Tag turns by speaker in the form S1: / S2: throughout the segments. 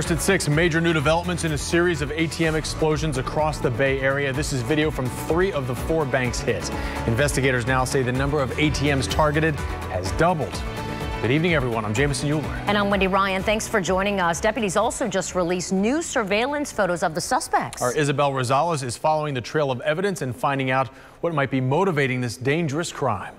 S1: First at 6, major new developments in a series of ATM explosions across the Bay Area. This is video from three of the four banks hit. Investigators now say the number of ATMs targeted has doubled. Good evening, everyone. I'm Jamison Uhler.
S2: And I'm Wendy Ryan. Thanks for joining us. Deputies also just released new surveillance photos of the suspects.
S1: Our Isabel Rosales is following the trail of evidence and finding out what might be motivating this dangerous crime.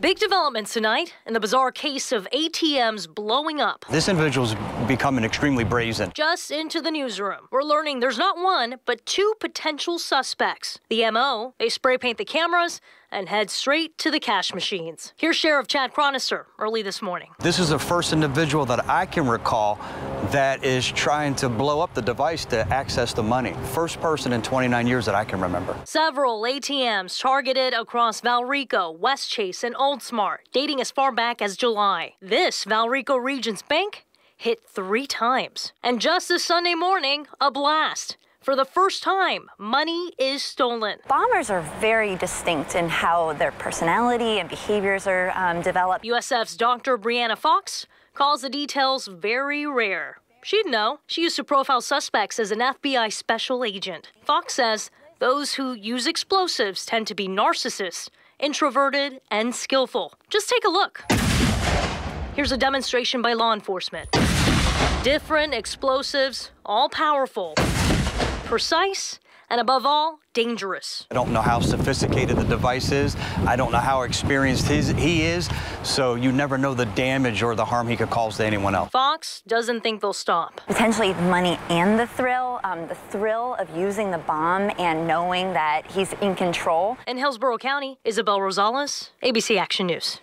S3: Big developments tonight in the bizarre case of ATMs blowing up.
S4: This individual's becoming extremely brazen.
S3: Just into the newsroom. We're learning there's not one, but two potential suspects. The MO, they spray paint the cameras and head straight to the cash machines. Here's Sheriff Chad Chronister early this morning.
S4: This is the first individual that I can recall that is trying to blow up the device to access the money. First person in 29 years that I can remember.
S3: Several ATMs targeted across Valrico, Westchase, and Oldsmar, dating as far back as July. This Valrico Regions Bank hit three times. And just this Sunday morning, a blast. For the first time, money is stolen.
S5: Bombers are very distinct in how their personality and behaviors are um, developed.
S3: USF's Dr. Bryanna Fox calls the details very rare. She'd know. She used to profile suspects as an FBI special agent. Fox says those who use explosives tend to be narcissists, introverted, and skillful. Just take a look. Here's a demonstration by law enforcement. Different explosives, all powerful precise, and above all, dangerous.
S4: I don't know how sophisticated the device is. I don't know how experienced his, he is, so you never know the damage or the harm he could cause to anyone else.
S3: Fox doesn't think they'll stop.
S5: Potentially the money and the thrill, um, the thrill of using the bomb and knowing that he's in control.
S3: In Hillsborough County, Isabel Rosales, ABC Action News.